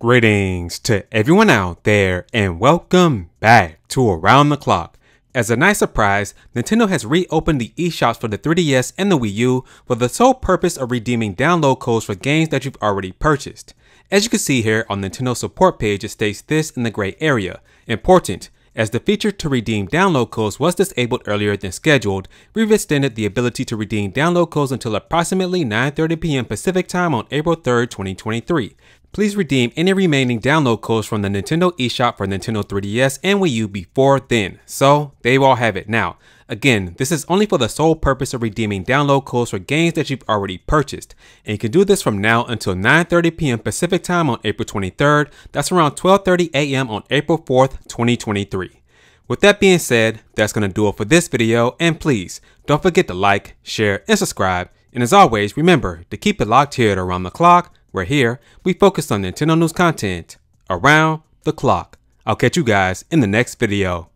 Greetings to everyone out there and welcome back to Around the Clock. As a nice surprise, Nintendo has reopened the eShops for the 3DS and the Wii U for the sole purpose of redeeming download codes for games that you've already purchased. As you can see here on Nintendo's support page, it states this in the gray area. Important, as the feature to redeem download codes was disabled earlier than scheduled, we've extended the ability to redeem download codes until approximately 9.30pm Pacific time on April 3rd, 2023. Please redeem any remaining download codes from the Nintendo eShop for Nintendo 3DS and Wii U before then. So, they all have it now. Again, this is only for the sole purpose of redeeming download codes for games that you've already purchased. And you can do this from now until 9.30pm Pacific time on April 23rd. That's around 12.30am on April 4th, 2023. With that being said, that's going to do it for this video. And please, don't forget to like, share, and subscribe. And as always, remember to keep it locked here at Around the Clock, where here, we focus on Nintendo news content around the clock. I'll catch you guys in the next video.